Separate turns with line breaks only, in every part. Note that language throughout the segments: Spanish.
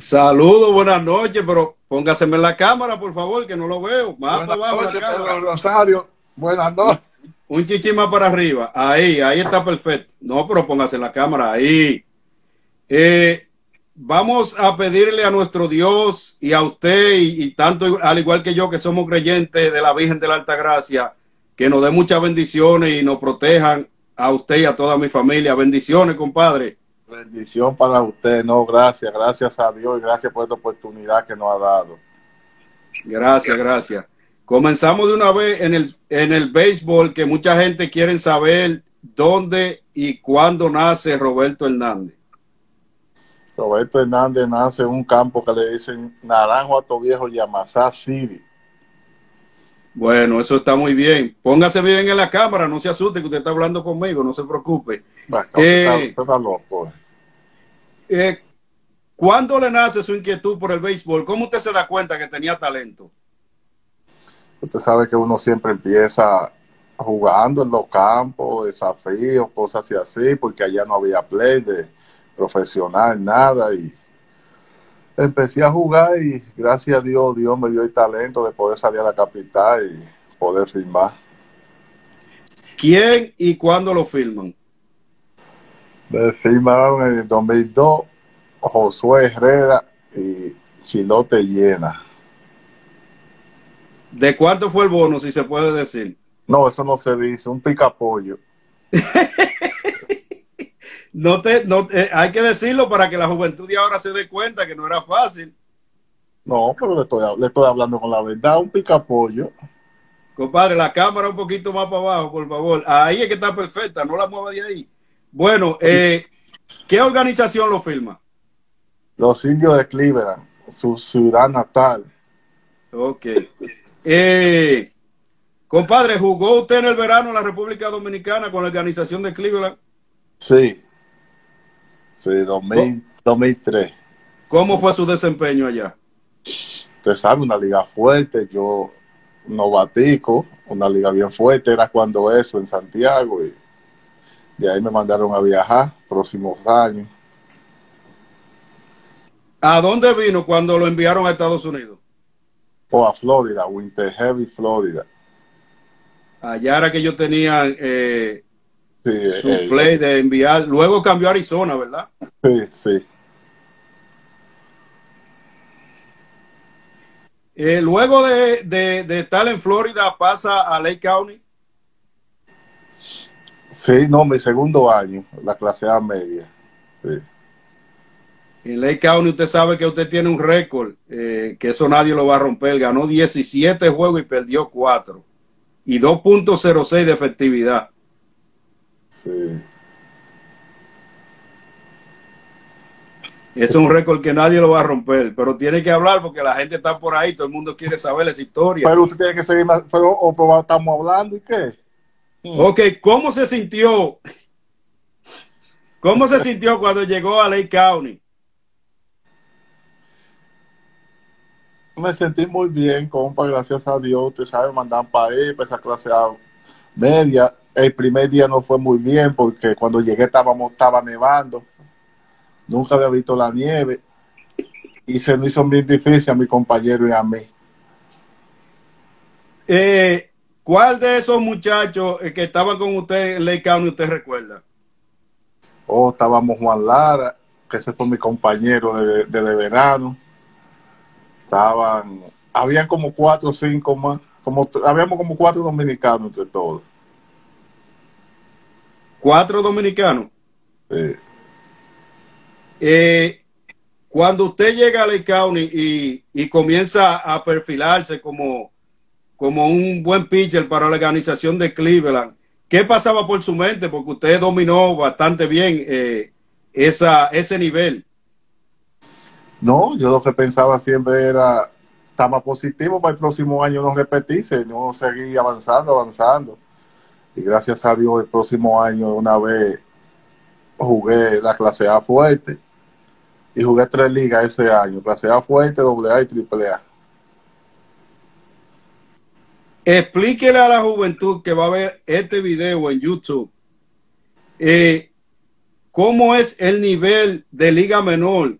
Saludos, buenas noches, pero póngaseme en la cámara, por favor, que no lo veo. Más
Buenas noches. Pedro Rosario. Buenas noches.
Un chichi más para arriba. Ahí, ahí está perfecto. No, pero póngase en la cámara. Ahí. Eh, vamos a pedirle a nuestro Dios y a usted, y, y tanto al igual que yo, que somos creyentes de la Virgen de la Alta Gracia, que nos dé muchas bendiciones y nos protejan a usted y a toda mi familia. Bendiciones, compadre.
Bendición para usted. No, gracias. Gracias a Dios y gracias por esta oportunidad que nos ha dado.
Gracias, gracias. Comenzamos de una vez en el, en el béisbol, que mucha gente quiere saber dónde y cuándo nace Roberto Hernández.
Roberto Hernández nace en un campo que le dicen Naranjo Ato Viejo, Yamasá City.
Bueno, eso está muy bien. Póngase bien en la cámara, no se asuste que usted está hablando conmigo, no se preocupe. Eh.
usted está- está loco.
Eh, ¿Cuándo le nace su inquietud por el béisbol? ¿Cómo usted se da cuenta que tenía talento?
Usted sabe que uno siempre empieza jugando en los campos, desafíos, cosas así, así, porque allá no había play de profesional, nada. Y empecé a jugar y gracias a Dios, Dios me dio el talento de poder salir a la capital y poder firmar.
¿Quién y cuándo lo filman?
Me firmaron en el 2002 Josué Herrera y Chilote Llena.
¿De cuánto fue el bono, si se puede decir?
No, eso no se dice, un picapollo.
No te, no, eh, hay que decirlo para que la juventud de ahora se dé cuenta que no era fácil.
No, pero le estoy, le estoy hablando con la verdad, un picapollo.
Compadre, la cámara un poquito más para abajo, por favor. Ahí es que está perfecta, no la mueva de ahí. Bueno, eh, ¿qué organización lo firma?
Los indios de Cleveland, su ciudad natal.
Ok. Eh, compadre, ¿jugó usted en el verano en la República Dominicana con la organización de Cleveland?
Sí. Sí, 2000, 2003.
¿Cómo fue su desempeño allá?
Usted sabe, una liga fuerte, yo novatico, una liga bien fuerte, era cuando eso en Santiago y de ahí me mandaron a viajar próximos años.
¿A dónde vino cuando lo enviaron a Estados Unidos?
O a Florida, Winter Heavy, Florida.
Allá era que yo tenía eh,
Sí,
su
eh,
play de enviar. Luego cambió a Arizona, ¿verdad?
sí, sí.
Eh, luego de, de- de estar en Florida, pasa a Lake County.
Sí, no, mi segundo año, la clase A media. Sí.
En Lake County usted sabe que usted tiene un récord, eh, que eso nadie lo va a romper. Ganó 17 juegos y perdió 4. Y 2.06 de efectividad.
Sí.
Es un récord que nadie lo va a romper. Pero tiene que hablar porque la gente está por ahí, todo el mundo quiere saber esa historia.
Pero usted tiene que seguir más, pero o, estamos hablando y qué.
Ok, ¿cómo se sintió? ¿Cómo se sintió cuando llegó a Lake County?
Me sentí muy bien, compa, gracias a Dios. Usted sabe, mandan para ahí, para esa clase A media. El primer día no fue muy bien porque cuando llegué estábamos, estaba nevando. Nunca había visto la nieve. Y se me hizo muy difícil a mi compañero y a mí.
Eh, ¿Cuál de esos muchachos eh, que estaban con usted en Lake County usted recuerda?
Oh, estábamos Juan Lara, que ese fue mi compañero de, de, de verano. Estaban, habían como cuatro o cinco más. Como, habíamos como cuatro dominicanos entre todos.
Cuatro dominicanos.
Sí.
Eh, cuando usted llega a Lake County y, y comienza a perfilarse como, como un buen pitcher para la organización de Cleveland, ¿qué pasaba por su mente? Porque usted dominó bastante bien eh, esa, ese nivel.
No, yo lo que pensaba siempre era, estaba positivo para el próximo año no repetirse, no seguir avanzando, avanzando. Y gracias a Dios el próximo año una vez jugué la clase A fuerte y jugué tres ligas ese año, clase A fuerte, A y triple A.
Explíquele a la juventud que va a ver este video en YouTube. Eh, ¿cómo es el nivel de liga menor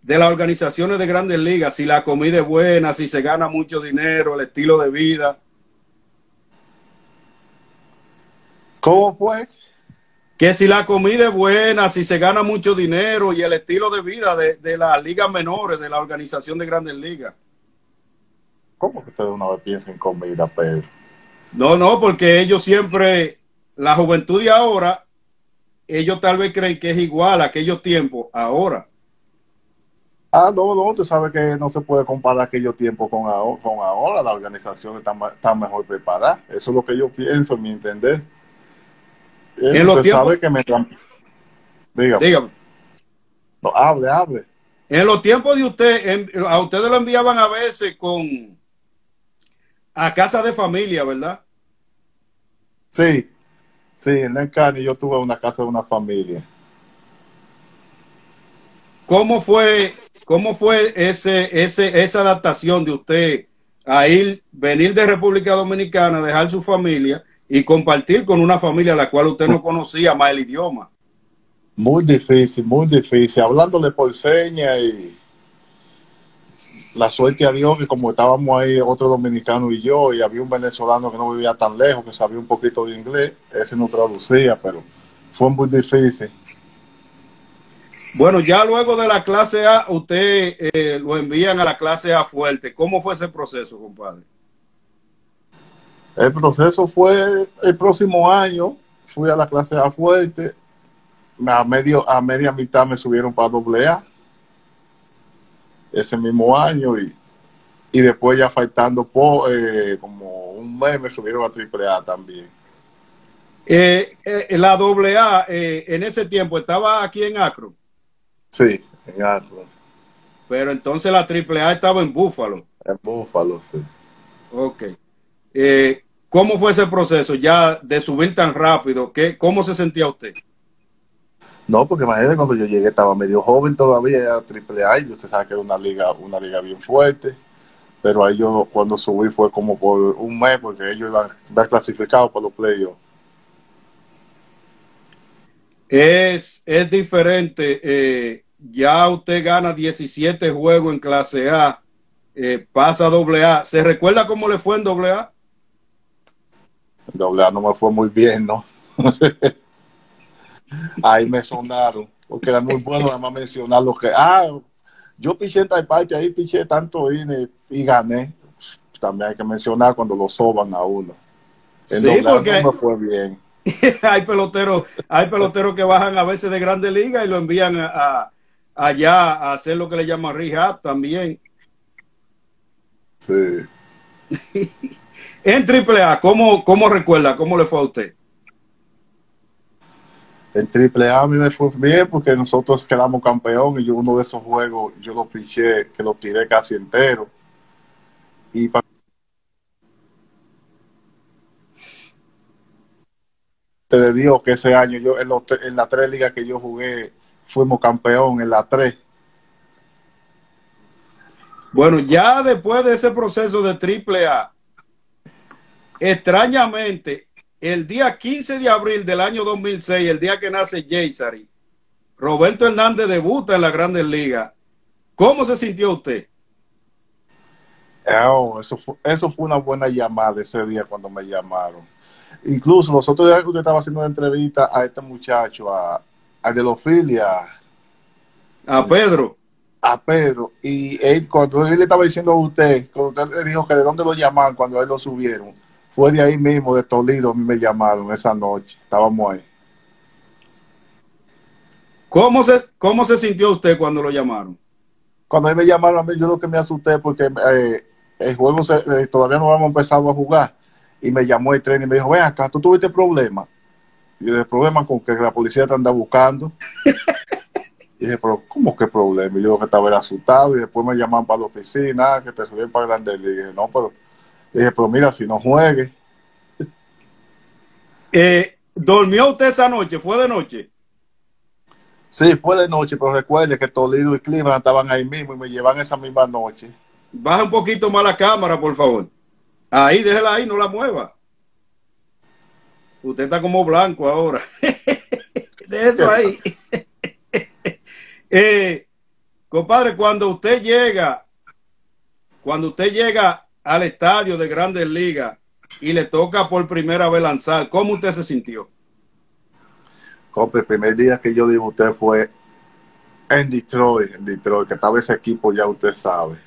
de las organizaciones de grandes ligas? Si la comida es buena, si se gana mucho dinero, el estilo de vida.
¿Cómo fue?
Que si la comida es buena, si se gana mucho dinero y el estilo de vida de, de las ligas menores, de la organización de grandes ligas.
¿Cómo que usted una vez piensa en comida, Pedro?
No, no, porque ellos siempre, la juventud de ahora, ellos tal vez creen que es igual a aquellos tiempos, ahora.
Ah, no, no, usted sabe que no se puede comparar aquellos tiempos con ahora, con ahora. La organización está, está mejor preparada. Eso es lo que yo pienso, en mi entender.
En los
usted
tiempos-
sabe que me... Dígame.
Dígame.
No, hable, hable.
En los tiempos de usted, en- a ustedes lo enviaban a veces con a casa de familia, ¿verdad?
Sí, sí, en el Cani yo tuve una casa de una familia.
¿Cómo fue, cómo fue ese, ese, esa adaptación de usted a ir, venir de República Dominicana, dejar su familia y compartir con una familia a la cual usted no conocía más el idioma?
Muy difícil, muy difícil. Hablándole por señas y la suerte a Dios que como estábamos ahí otro dominicano y yo y había un venezolano que no vivía tan lejos, que sabía un poquito de inglés, ese no traducía, pero fue muy difícil.
Bueno, ya luego de la clase A, usted eh, lo envían a la clase A fuerte. ¿Cómo fue ese proceso, compadre?
El proceso fue el próximo año, fui a la clase A fuerte, a, medio, a media mitad me subieron para doble A ese mismo año y, y después ya faltando po- eh, como un mes me subieron a triple A también.
Eh, eh, la doble A en ese tiempo estaba aquí en Acro,
Sí, en Atlas,
pero entonces la triple A estaba en Búfalo.
en Búfalo, sí.
Ok. Eh, ¿Cómo fue ese proceso ya de subir tan rápido? ¿Qué, ¿Cómo se sentía usted?
No, porque imagínate cuando yo llegué estaba medio joven todavía, era triple A y usted sabe que era una liga, una liga bien fuerte. Pero ahí yo cuando subí fue como por un mes porque ellos iban, iban clasificados para los playoffs.
Es, es diferente. eh, ya usted gana 17 juegos en clase A, eh, pasa a doble A. ¿Se recuerda cómo le fue en doble A?
En doble A no me fue muy bien, ¿no? Ahí me sonaron, porque era muy bueno además mencionar lo que, ah, yo piché en Taipate, ahí piché tanto INE y gané. También hay que mencionar cuando lo soban a uno.
Sí, porque-
no me fue bien.
hay peloteros, hay peloteros que bajan a veces de grandes ligas y lo envían a, a- allá a hacer lo que le llaman rehab también.
Sí.
En triple A, ¿cómo, ¿cómo recuerda? ¿Cómo le fue a usted?
En triple A a mí me fue bien porque nosotros quedamos campeón y yo uno de esos juegos yo lo piché, que lo tiré casi entero. Y pa- te digo que ese año yo en, los en las tres ligas que yo jugué fuimos campeón en las tres.
Bueno, ya después de ese proceso de triple A, extrañamente, el día 15 de abril del año 2006, el día que nace Jaysari, Roberto Hernández debuta en la Grandes Ligas. ¿Cómo se sintió usted?
Oh, eso, fue, eso fue una buena llamada ese día cuando me llamaron. Incluso los otros días que usted estaba haciendo una entrevista a este muchacho, a, a de los filia,
A Pedro.
a Pedro, y él, cuando él le estaba diciendo a usted, cuando usted le dijo que de dónde lo llamaron cuando a él lo subieron, fue de ahí mismo, de Toledo, a mí me llamaron esa noche, estábamos ahí.
¿Cómo se, ¿Cómo se sintió usted cuando lo llamaron?
Cuando a mí me llamaron a mí, yo lo que me asusté porque eh, el juego se- eh, todavía no habíamos empezado a jugar, y me llamó el tren y me dijo, ven acá, ¿tú tuviste problemas? Y yo dije, ¿problema con que la policía te anda buscando? Y dije, pero ¿cómo que problema? Y yo lo que estaba asustado y después me llamaban para la oficina, que te subían para Grandes Ligas. Y dije, no, pero, dije, pero mira, si no juegue.
Eh, ¿Dormió usted esa noche? ¿Fue de noche?
Sí, fue de noche, pero recuerde que Toledo y Clima estaban ahí mismo y me llevan esa misma noche.
Baja un poquito más la cámara, por favor. Ahí, déjela ahí, no la mueva. Usted está como blanco ahora. de eso ahí. eh, compadre, cuando usted llega, cuando usted llega al estadio de Grandes Ligas y le toca por primera vez lanzar, ¿cómo usted se sintió?
El primer día que yo debuté fue en Detroit, en Detroit, que estaba ese equipo ya usted sabe.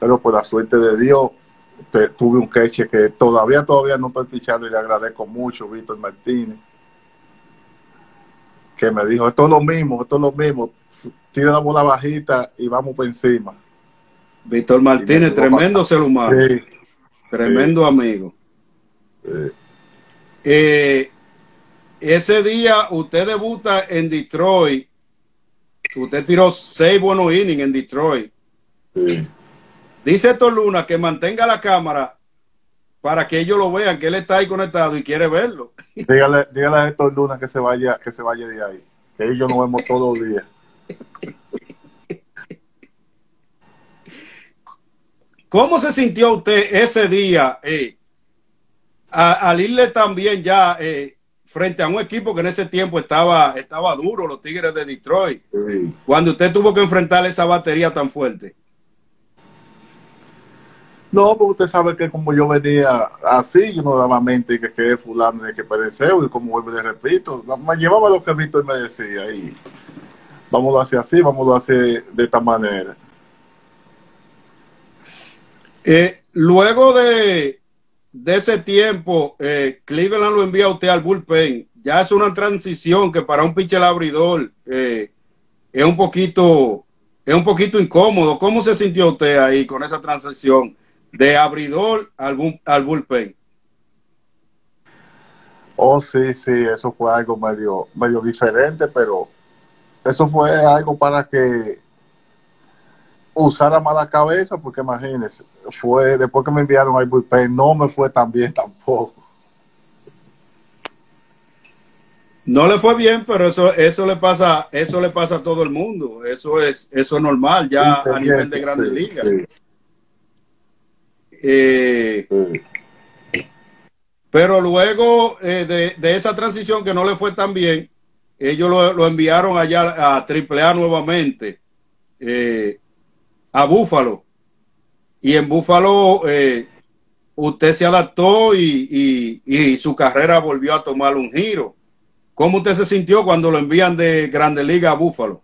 Pero por la suerte de Dios, tuve un queche que todavía, todavía no estoy pichando y le agradezco mucho, Víctor Martínez, que me dijo, esto es lo mismo, esto es lo mismo, tira la bola bajita y vamos por encima.
Víctor Martínez, tremendo ser humano. Sí, tremendo sí. amigo. Sí. Eh, ese día usted debuta en Detroit. Usted tiró seis buenos innings en Detroit. Dice Héctor Luna que mantenga la cámara para que ellos lo vean, que él está ahí conectado y quiere verlo.
Dígale, dígale a Héctor Luna que se vaya, que se vaya de ahí. Que ellos nos vemos todos los días.
¿Cómo se sintió usted ese día eh, a, al irle también ya eh, frente a un equipo que en ese tiempo estaba, estaba duro, los Tigres de Detroit,
Sí.
cuando usted tuvo que enfrentar esa batería tan fuerte?
No, porque usted sabe que como yo venía así, yo no daba mente que que fulano de que pereceo y como vuelvo le repito, me llevaba lo que Víctor me decía y vamos a hacer así, vamos a hacer de esta manera.
Eh, luego de, ese tiempo, eh, Cleveland lo envía a usted al bullpen. Ya es una transición que para un pitcher abridor eh, es un poquito es un poquito incómodo. ¿Cómo se sintió usted ahí con esa transición de abridor al, al bullpen?
Oh, sí, sí, eso fue algo medio, medio diferente, pero eso fue algo para que usara más la cabeza, porque imagínense, fue después que me enviaron al bullpen, no me fue tan bien tampoco.
No le fue bien, pero eso, eso le pasa, eso le pasa a todo el mundo. Eso es, eso es normal ya a nivel de grandes
sí,
ligas.
sí,
Eh,
sí.
pero luego eh, de, de esa transición que no le fue tan bien, ellos lo, lo enviaron allá a AAA nuevamente, eh, a Búfalo. Y en Búfalo eh, usted se adaptó y, y, y su carrera volvió a tomar un giro. ¿Cómo usted se sintió cuando lo envían de Grande Liga a Búfalo?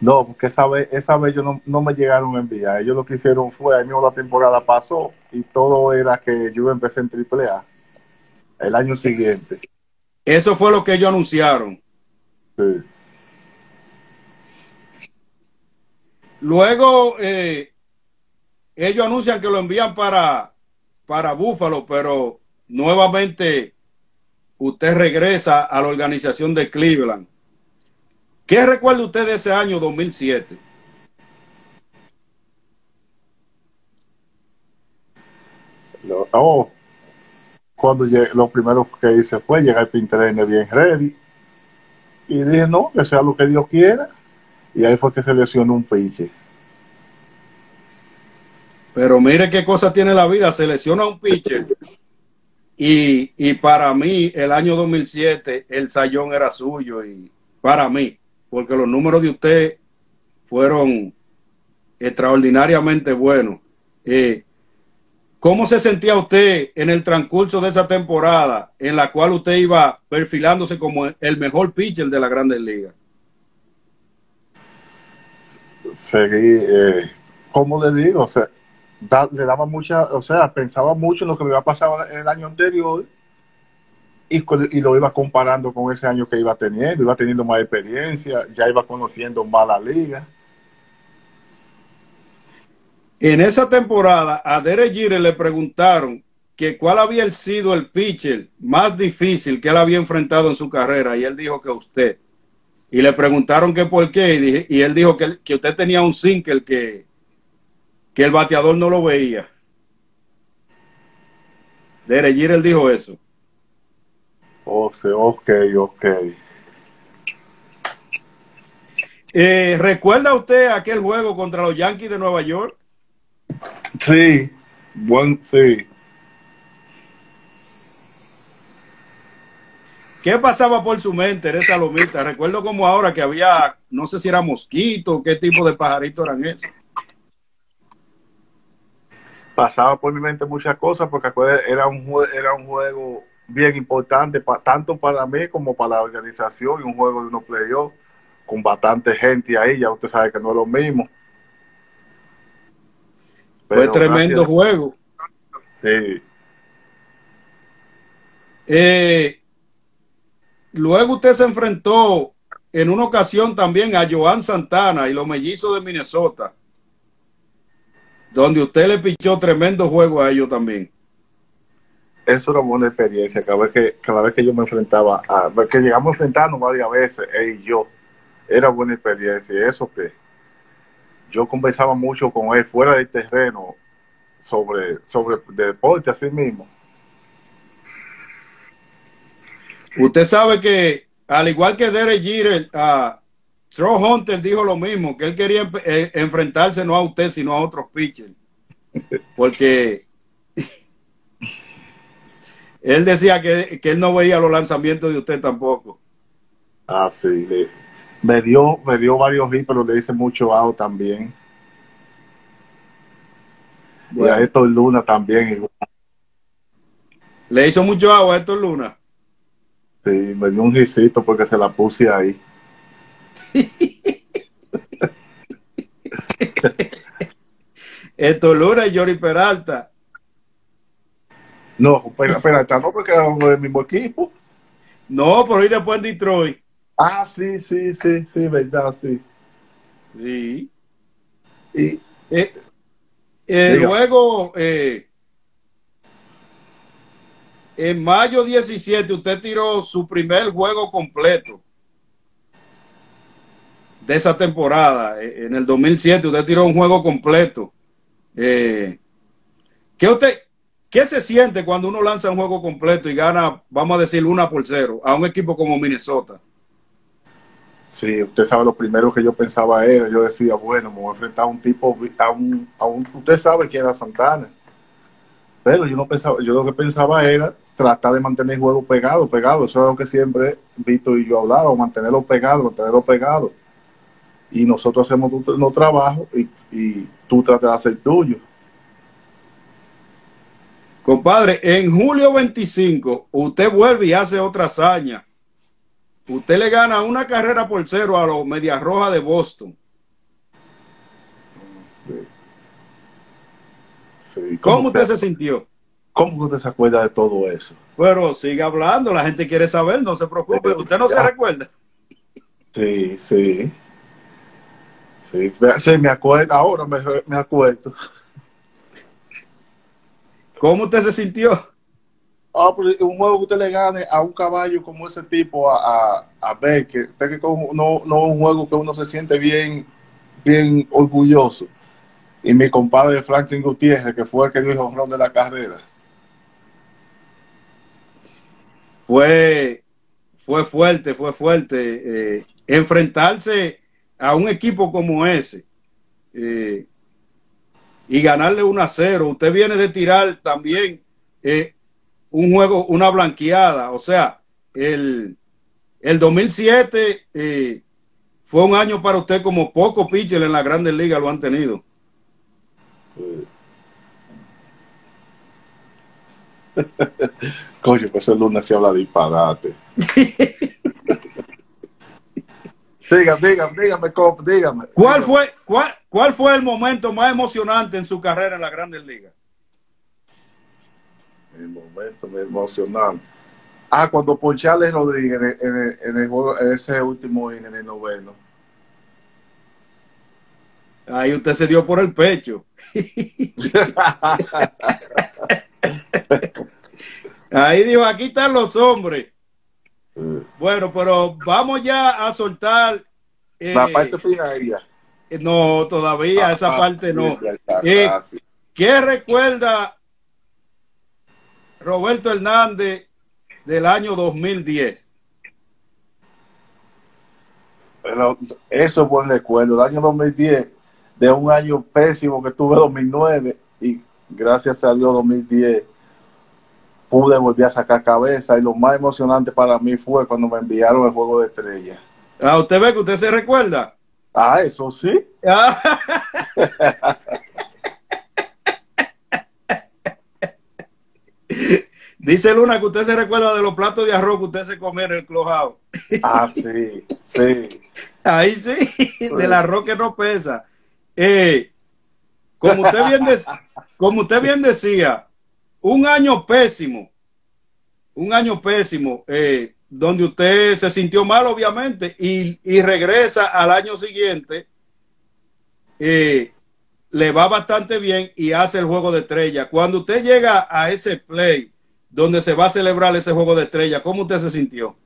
No, porque esa vez, esa vez yo no, no me llegaron a enviar. Ellos lo que hicieron fue, ahí mismo la temporada pasó y todo era que yo empecé en AAA el año siguiente.
Eso fue lo que ellos anunciaron.
Sí.
Luego eh, ellos anuncian que lo envían para, para Búfalo, pero nuevamente usted regresa a la organización de Cleveland. ¿Qué recuerda usted de ese año 2007?
Lo, oh, cuando llegué, lo primero que hice fue llegar al Pinterest bien ready. Y dije, no, que sea lo que Dios quiera. Y ahí fue que se lesionó un pinche.
Pero mire qué cosa tiene la vida. Se lesiona un pitcher. Y, y para mí, el año 2007, el sayón era suyo. Y para mí, porque los números de usted fueron extraordinariamente buenos. Eh, ¿Cómo se sentía usted en el transcurso de esa temporada en la cual usted iba perfilándose como el mejor pitcher de la Grandes Ligas?
Seguí, eh, como le digo, o le daba mucha, o sea, pensaba mucho en lo que me iba a pasar el año anterior y, lo iba comparando con ese año que iba teniendo, iba teniendo más experiencia, ya iba conociendo más la liga.
En esa temporada a Derek Jeter le preguntaron que cuál había sido el pitcher más difícil que él había enfrentado en su carrera y él dijo que usted. Y le preguntaron que por qué y, dije, y él dijo que, que, usted tenía un single que, que el bateador no lo veía. Derek Jeter dijo eso.
Oh, sí, ok, ok.
Eh, ¿Recuerda usted aquel juego contra los Yankees de Nueva York?
Sí, buen, sí.
¿Qué pasaba por su mente en esa lomita? Recuerdo como ahora que había, no sé si era mosquito, qué tipo de pajarito eran esos.
Pasaba por mi mente muchas cosas porque era un, era un juego bien importante, tanto para mí como para la organización, y un juego de unos playoffs con bastante gente ahí, ya usted sabe que no es lo mismo.
Fue tremendo juego.
Sí.
Eh, luego usted se enfrentó en una ocasión también a Joan Santana y los mellizos de Minnesota, donde usted le pichó tremendo juego a ellos también.
Eso era buena experiencia, cada vez que, cada vez que yo me enfrentaba, a, que llegamos a enfrentarnos varias veces, él y yo, era buena experiencia. Y eso que yo conversaba mucho con él fuera del terreno sobre, sobre deporte así mismo.
Usted sabe que, al igual que Derek Jeter, a Troy Hunter dijo lo mismo, que él quería eh, enfrentarse no a usted, sino a otros pitchers. Porque él decía que, que, él no veía los lanzamientos de usted tampoco.
Ah, sí me dio, me dio varios hits, pero le hice mucho bajo también. Y a Héctor Luna también.
¿Le hizo mucho agua a Héctor Luna?
Sí, me dio un risito porque se la puse ahí.
Héctor Luna y Yori Peralta.
No, Peralta no, porque era del mismo equipo.
No, pero hoy después en Detroit.
Ah, sí, sí, sí, sí, verdad, sí.
Sí. Y eh, eh, luego, eh, en mayo 17, usted tiró su primer juego completo de esa temporada. En el 2007, usted tiró un juego completo. ¿qué, usted, ¿Qué se siente cuando uno lanza un juego completo y gana, vamos a decir, una por cero a un equipo como Minnesota?
Sí, usted sabe, lo primero que yo pensaba era, yo decía, bueno, me voy a enfrentar a un tipo, a un, a un usted sabe quién era Santana. Pero yo no pensaba, yo lo que pensaba era tratar de mantener el juego pegado, pegado. Eso es lo que siempre Víctor y yo hablábamos, mantenerlo pegado, mantenerlo pegado. Y nosotros hacemos nuestro trabajo y, y tú tratas de hacer tuyo.
Compadre, en julio 25, usted vuelve y hace otra hazaña Usted le gana una carrera por cero a los Medias Rojas de Boston. ¿Cómo, usted, se sintió?
¿Cómo usted se acuerda de todo eso?
Pero sigue hablando, la gente quiere saber, no se preocupe. ¿Usted no se recuerda?
Sí, sí. Sí, me acuerdo, ahora me, me acuerdo.
¿Cómo usted se sintió?
Ah, un juego que usted le gane a un caballo como ese tipo a, a, ver, que, que no, no un juego que uno se siente bien, bien orgulloso. Y mi compadre Franklin Gutiérrez, que fue el que dio el honrón de la carrera.
Fue, fue fuerte, fue fuerte. Eh, enfrentarse a un equipo como ese eh, y ganarle 1 a 0. Usted viene de tirar también eh, un juego, una blanqueada. O sea, el, el 2007 eh, fue un año para usted como poco pitcher en la Grandes Ligas lo han tenido.
Coño, pues el lunes se habla disparate. dígame, dígame, dígame, dígame.
¿Cuál fue, cuál, ¿Cuál fue el momento más emocionante en su carrera en la Grandes Ligas?
el momento emocionante. Ah, cuando Ponchales Rodríguez en el, en el, juego, ese último en el noveno.
Ahí usted se dio por el pecho. Ahí dijo, aquí están los hombres. Bueno, pero vamos ya a soltar.
Eh, la parte final ya.
No, todavía ah, esa ah, parte no. Eh, ¿Qué recuerda Roberto Hernández del año 2010.
eso es buen recuerdo. El año 2010, de un año pésimo que tuve 2009 y gracias a Dios 2010 pude volver a sacar cabeza y lo más emocionante para mí fue cuando me enviaron el juego de estrella.
Ah, usted ve que usted se recuerda.
Ah, eso sí.
Ah. Dice Luna que usted se recuerda de los platos de arroz que usted se comía en el clojado.
Ah, sí, sí.
Ahí sí, del arroz que no pesa. Eh, como, usted bien como usted bien decía, un año pésimo, un año pésimo, eh, donde usted se sintió mal, obviamente, y, y regresa al año siguiente, eh, le va bastante bien y hace el juego de estrella. Cuando usted llega a ese play donde se va a celebrar ese juego de estrella, ¿cómo usted se sintió?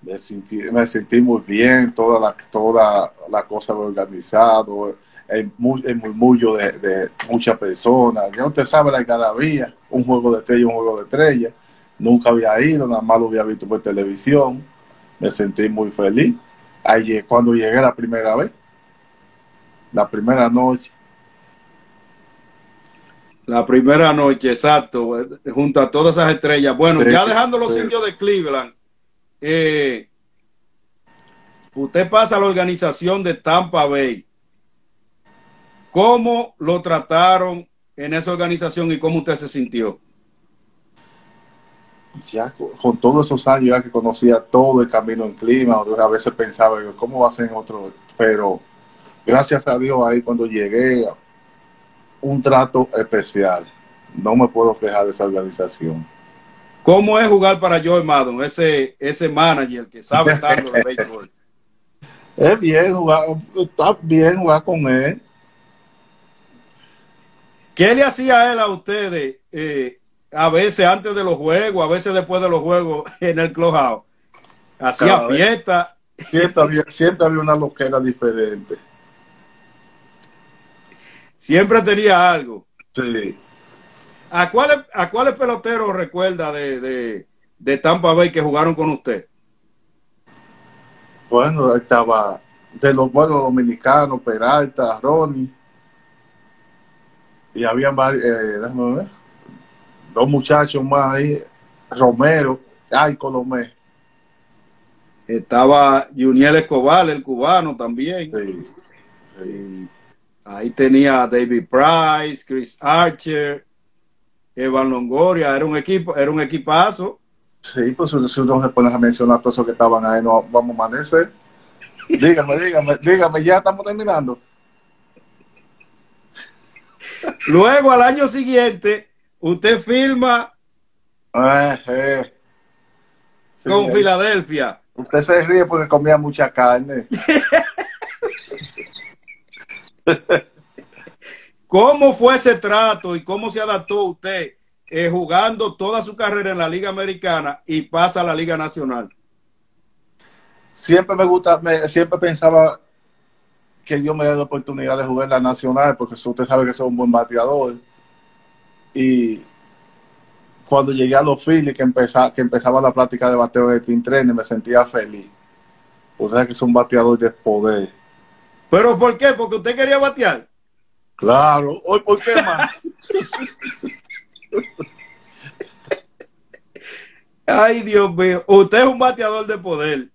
Me sentí, me sentí muy bien, toda la, toda la cosa organizado, el, el murmullo de, de, muchas personas. Ya usted sabe la garabía, un juego de estrella, un juego de estrella. Nunca había ido, nada más lo había visto por televisión. Me sentí muy feliz. Cuando llegué la primera vez, la primera noche.
La primera noche, exacto, junto a todas esas estrellas. Bueno, ya dejando los indios de Cleveland, eh, usted pasa a la organización de Tampa Bay. ¿Cómo lo trataron en esa organización y cómo usted se sintió?
Ya con todos esos años ya que conocía todo el camino en clima, a veces pensaba, ¿cómo va a ser en otro? Pero gracias a Dios ahí cuando llegué, un trato especial. No me puedo quejar de esa organización.
¿Cómo es jugar para Joe Maddon, ese, ese manager que sabe tanto de béisbol?
Es bien jugar, está bien jugar con él.
¿Qué le hacía él a ustedes eh, a veces antes de los juegos, a veces después de los juegos en el clubhouse? Hacía fiesta.
Siempre había, siempre había una loquera diferente.
Siempre tenía algo.
Sí.
¿A cuáles, a cuáles peloteros recuerda de, de, de Tampa Bay que jugaron con usted?
Bueno, estaba de los buenos dominicanos, Peralta, Ronnie. Y habían varios, eh, déjame ver, dos muchachos más ahí, Romero, ay, Colomé.
Estaba Juniel Escobar, el cubano también.
Sí,
sí. Ahí tenía a David Price, Chris Archer, Evan Longoria, era un equipo, era un equipazo.
Sí, pues si uno se pone a mencionar todos esos que estaban ahí, no vamos a amanecer. dígame, dígame, dígame, ya estamos terminando.
Luego, al año siguiente, usted firma
eh, eh.
Sí, con eh. Filadelfia.
Usted se ríe porque comía mucha carne.
¿Cómo fue ese trato y cómo se adaptó usted eh, jugando toda su carrera en la Liga Americana y pasa a la Liga Nacional?
Siempre me gusta, me, siempre pensaba que Dios me dé la oportunidad de jugar en la Nacional, porque usted sabe que soy un buen bateador. Y cuando llegué a los Phillies, que, empezaba, que empezaba la práctica de bateo del pin trainer, me sentía feliz. O sea que soy un bateador de poder.
¿Pero por qué? ¿Porque usted quería batear?
Claro. ¿Hoy por qué más?
Ay, Dios mío. Usted es un bateador de poder.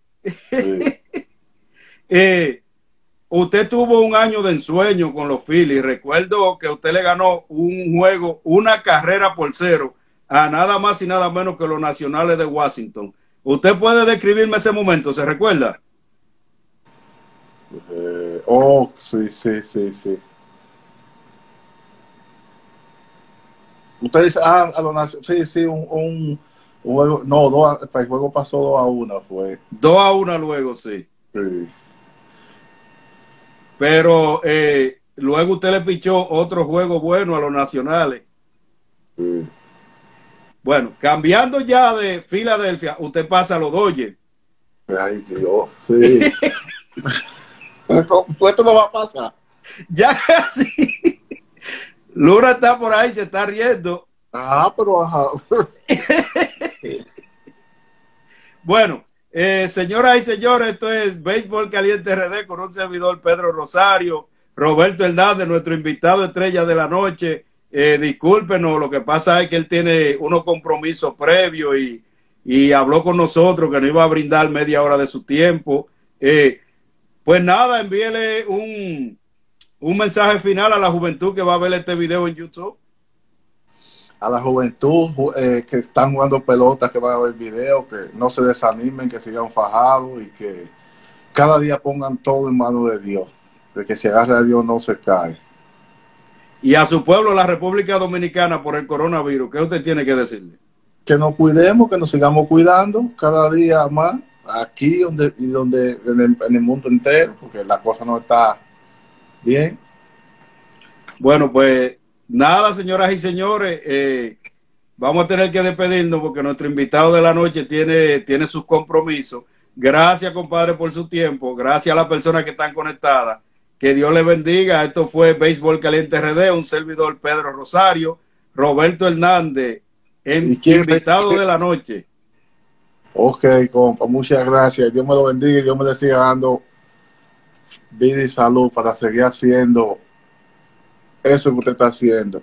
Sí. eh, usted tuvo un año de ensueño con los Phillies. Recuerdo que usted le ganó un juego, una carrera por cero, a nada más y nada menos que los nacionales de Washington. ¿Usted puede describirme ese momento? ¿Se recuerda?
Eh, oh, sí, sí, sí, sí. Usted dice, ah, a los, sí, sí, un, un, un juego, no, dos, el juego pasó 2 a 1, fue.
2 a 1 luego, sí.
Sí.
Pero eh, luego usted le pichó otro juego bueno a los nacionales.
Sí.
Bueno, cambiando ya de Filadelfia, usted pasa a los Dodgers.
Ay, Dios, sí. Esto no va a pasar.
Ya casi. Lura está por ahí, se está riendo.
Ah, pero ajá.
bueno, eh, señoras y señores, esto es Béisbol Caliente RD con un servidor Pedro Rosario, Roberto Hernández, nuestro invitado estrella de la noche, eh, discúlpenos, lo que pasa es que él tiene unos compromisos previos y, y habló con nosotros que no iba a brindar media hora de su tiempo. Eh, pues nada, envíele un, un mensaje final a la juventud que va a ver este video en YouTube.
A la juventud eh, que están jugando pelota, que van a ver video, que no se desanimen, que sigan fajados y que cada día pongan todo en manos de Dios. De que se agarre a Dios no se cae.
Y a su pueblo, la República Dominicana, por el coronavirus, ¿qué usted tiene que decirle?
Que nos cuidemos, que nos sigamos cuidando cada día más, aquí donde, y donde en el, en el mundo entero, porque la cosa no está bien.
Bueno, pues nada, señoras y señores, eh, vamos a tener que despedirnos porque nuestro invitado de la noche tiene, tiene sus compromisos. Gracias, compadre, por su tiempo. Gracias a las personas que están conectadas. Que Dios le bendiga. Esto fue Béisbol Caliente RD, un servidor Pedro Rosario, Roberto Hernández, el invitado de la noche.
Ok, compa, muchas gracias. Dios me lo bendiga y Dios me le siga dando vida y salud para seguir haciendo eso que usted está haciendo.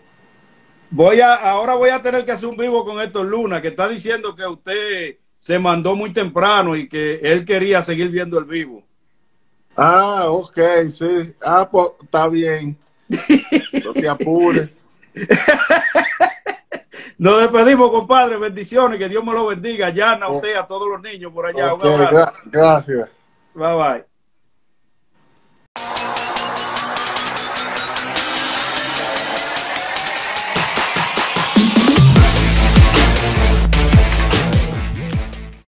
Voy a, ahora voy a tener que hacer un vivo con Héctor Luna, que está diciendo que usted se mandó muy temprano y que él quería seguir viendo el vivo.
Ah, ok, sí. Ah, pues está bien. No te apures.
Nos despedimos, compadre. Bendiciones. Que Dios me lo bendiga. Yana, a usted, a todos los niños por allá.
Okay, gra gracias.
Bye bye.